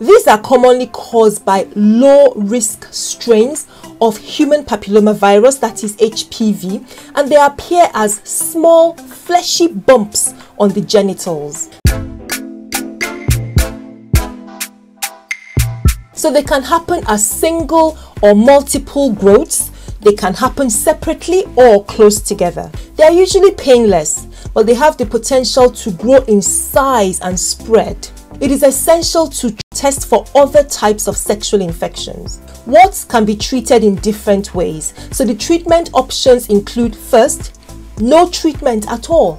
These are commonly caused by low risk strains of human papillomavirus, that is HPV, and they appear as small fleshy bumps on the genitals. So they can happen as single or multiple growths. They can happen separately or close together. They are usually painless, but they have the potential to grow in size and spread. It is essential to test for other types of sexual infections. Warts can be treated in different ways. So the treatment options include first, no treatment at all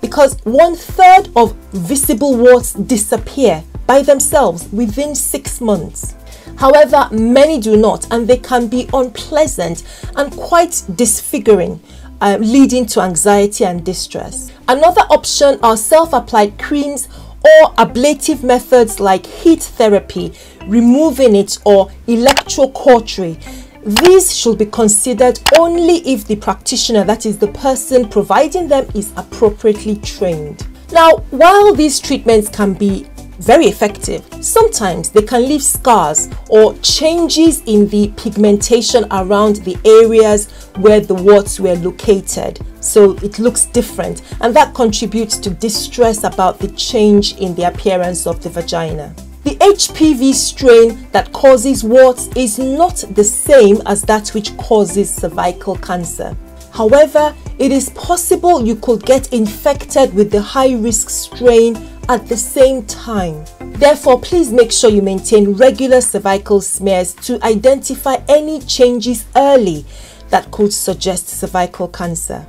because one third of visible warts disappear by themselves within six months. However, many do not, and they can be unpleasant and quite disfiguring, uh, leading to anxiety and distress. Another option are self applied creams or ablative methods like heat therapy, removing it, or electrocautery. These should be considered only if the practitioner, that is the person providing them, is appropriately trained. Now, while these treatments can be very effective. Sometimes they can leave scars or changes in the pigmentation around the areas where the warts were located. So it looks different and that contributes to distress about the change in the appearance of the vagina. The HPV strain that causes warts is not the same as that which causes cervical cancer. However, it is possible you could get infected with the high risk strain at the same time. Therefore, please make sure you maintain regular cervical smears to identify any changes early that could suggest cervical cancer.